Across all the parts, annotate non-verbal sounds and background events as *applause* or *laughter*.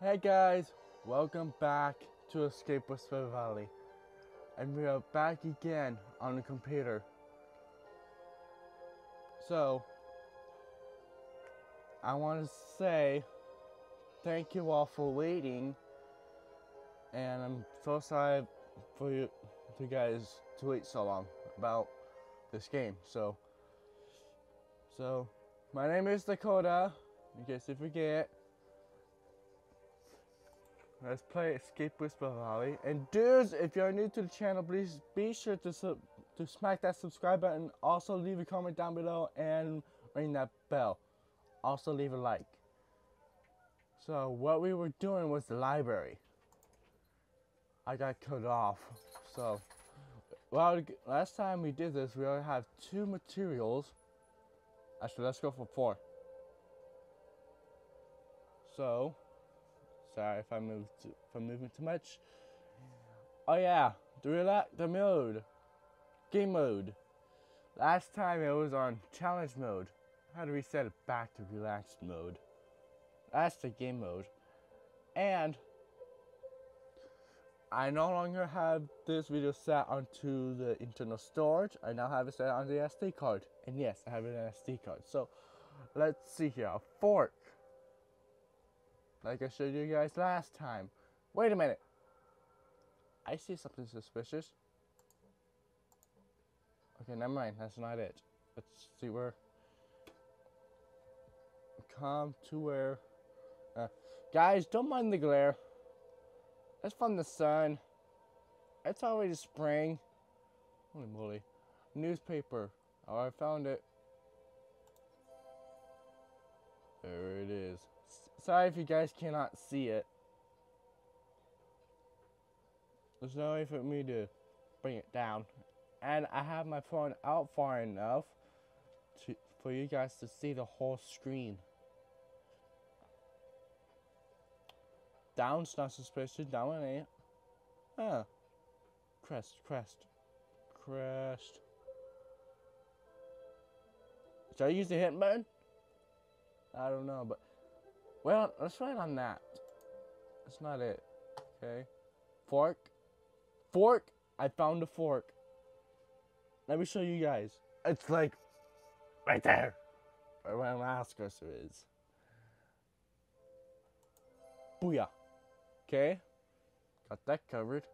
Hey guys, welcome back to Escape Whisper Valley. And we are back again on the computer. So, I want to say thank you all for waiting. And I'm so sorry for you, you guys to wait so long about this game. So, so my name is Dakota. In case you forget. Let's play Escape Whisper Valley. And dudes, if you're new to the channel, please be sure to sub to smack that subscribe button. Also leave a comment down below and ring that bell. Also leave a like. So what we were doing was the library. I got cut off. So well last time we did this we only have two materials. Actually let's go for four. So Sorry if I moved if I'm moving too much. Oh yeah, the relax the mode, game mode. Last time it was on challenge mode. Had to reset it back to relaxed mode. That's the game mode. And I no longer have this video set onto the internal storage. I now have it set on the SD card. And yes, I have an SD card. So let's see here. A fork like I showed you guys last time. Wait a minute. I see something suspicious. Okay, never mind. That's not it. Let's see where. Come to where. Uh, guys, don't mind the glare. It's from the sun. It's already spring. Holy moly. Newspaper. Oh, I found it. There it is. Sorry if you guys cannot see it. There's no way for me to bring it down. And I have my phone out far enough to, for you guys to see the whole screen. Down's not suspicious, down ain't. Huh. Crest, crest, crest. Should I use the hit button? I don't know, but well, let's write on that. That's not it. Okay. Fork. Fork. I found a fork. Let me show you guys. It's like right there. Where my mouse cursor is. Booyah. Okay. Got that covered.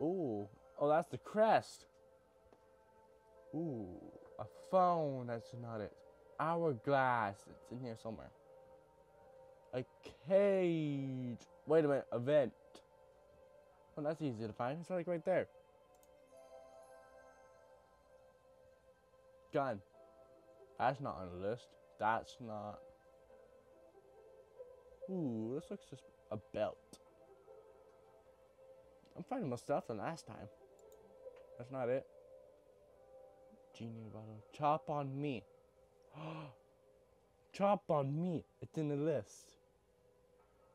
Ooh. Oh, that's the crest. Ooh. A phone. That's not it hourglass. It's in here somewhere. A cage. Wait a minute. A vent. Well, that's easy to find. It's like right there. Gun. That's not on the list. That's not. Ooh, this looks just a belt. I'm finding more stuff than last time. That's not it. Genie bottle. Chop on me. *gasps* Chop on me. It's in the list.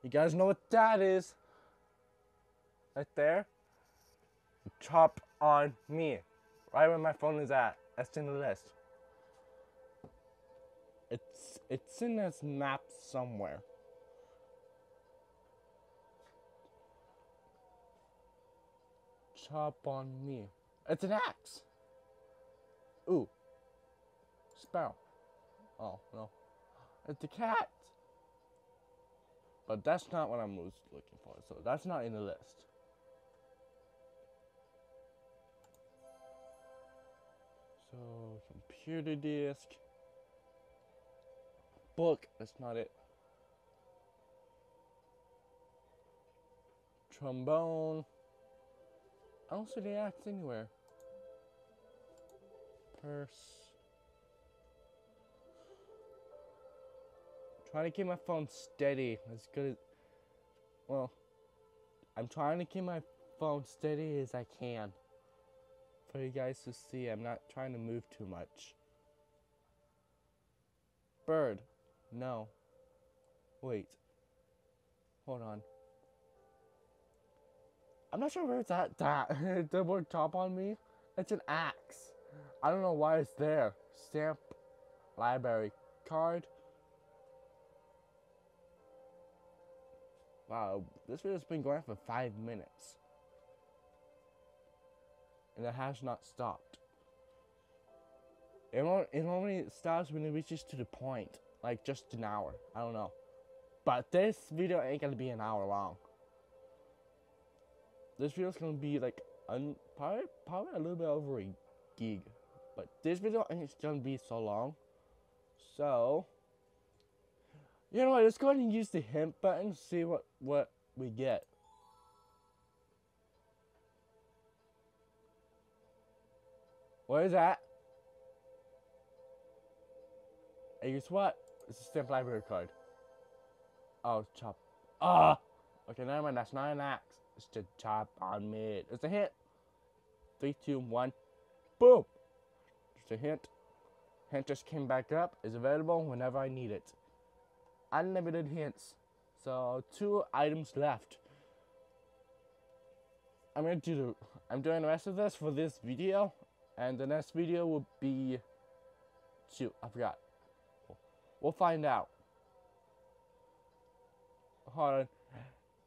You guys know what that is? Right there. Chop on me. Right where my phone is at. That's in the list. It's it's in this map somewhere. Chop on me. It's an axe. Ooh. Sparrow. Oh, no. It's a cat! But that's not what I'm looking for, so that's not in the list. So, computer disk. Book, that's not it. Trombone. I don't see the axe anywhere. Purse. Trying to keep my phone steady as good as, well, I'm trying to keep my phone steady as I can for you guys to see. I'm not trying to move too much. Bird. No. Wait. Hold on. I'm not sure where it's at. *laughs* That the word top on me. It's an axe. I don't know why it's there. Stamp. Library. Card. Wow, this video's been going on for five minutes. And it has not stopped. It, it only stops when it reaches to the point. Like just an hour. I don't know. But this video ain't gonna be an hour long. This video's gonna be like un probably probably a little bit over a gig. But this video ain't gonna be so long. So you know what, let's go ahead and use the hint button see what, what we get. What is that? Hey, guess what? It's a stamp library card. Oh, chop. Ah! Okay, never mind. That's not an axe. It's just chop on mid. It's a hint. Three, two, one. Boom! Just a hint. Hint just came back up. Is available whenever I need it unlimited hints. So two items left. I'm gonna do the, I'm doing the rest of this for this video, and the next video will be, shoot, I forgot. We'll find out. Hold on.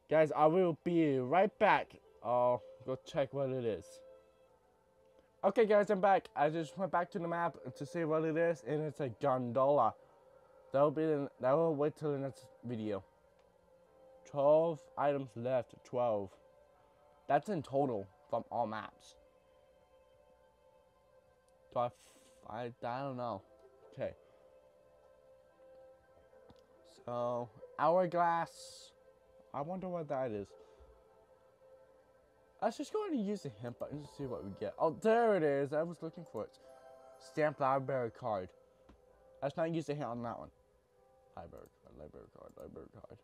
Guys, I will be right back. I'll go check what it is. Okay guys, I'm back. I just went back to the map to see what it is, and it's a gondola. That'll be the, that will wait till the next video. 12 items left, 12. That's in total from all maps. Do I, I, I don't know. Okay. So, hourglass. I wonder what that is. Let's just go ahead and use the hint button to see what we get. Oh, there it is. I was looking for it. Stamp library card. Let's not use the hint on that one. Library card, library card, library card.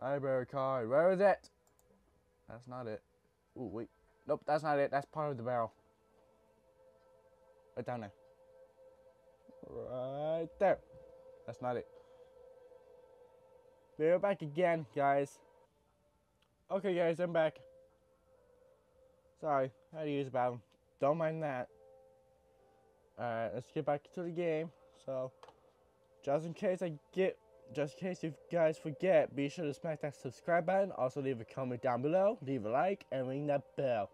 Library card, where is it? That's not it. Ooh, wait. Nope, that's not it. That's part of the barrel. Right down there. Right there. That's not it. We're back again, guys. Okay, guys, I'm back. Sorry, I had to use the bathroom. Don't mind that. Alright, let's get back to the game. So, just in case I get, just in case you guys forget, be sure to smack that subscribe button. Also leave a comment down below, leave a like, and ring that bell.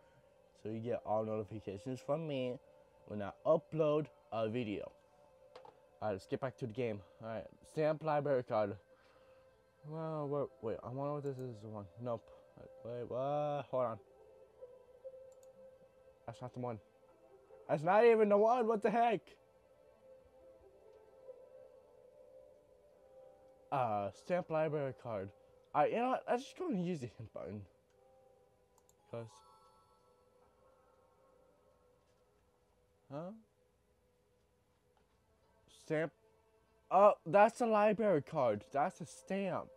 So you get all notifications from me when I upload a video. Alright, let's get back to the game. Alright, stamp library card. Well, wait, wait, I wonder what this is the one. Nope. Wait, what? Hold on. That's not the one. That's not even the one. What the heck? Uh, stamp library card. I, you know what, I'm just going to use the hint button. Because. Huh? Stamp. Oh, that's a library card. That's a stamp.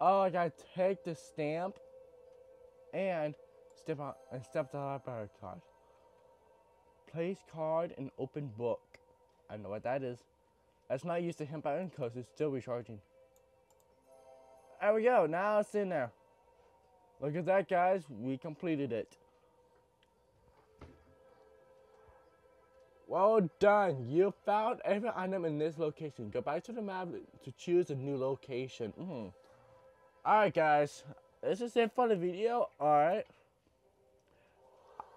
Oh, I gotta take the stamp and step on and step the library card. Place card and open book. I know what that is. Let's not use the hint button because it's still recharging. There we go. Now it's in there. Look at that, guys. We completed it. Well done. You found every item in this location. Go back to the map to choose a new location. Mm. Alright, guys. This is it for the video. Alright.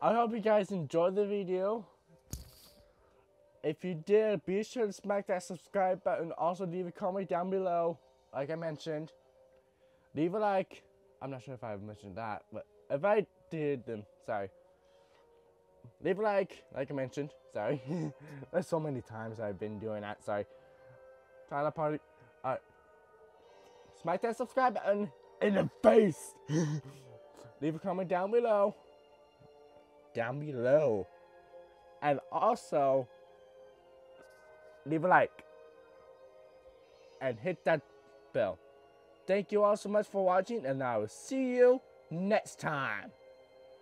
I hope you guys enjoyed the video. If you did, be sure to smack that subscribe button. Also, leave a comment down below, like I mentioned. Leave a like. I'm not sure if I mentioned that, but if I did, then sorry. Leave a like, like I mentioned. Sorry. *laughs* There's so many times I've been doing that. Sorry. Trying to party. Alright. Smack that subscribe button in the face. *laughs* Leave a comment down below. Down below. And also, leave a like, and hit that bell. Thank you all so much for watching, and I will see you next time.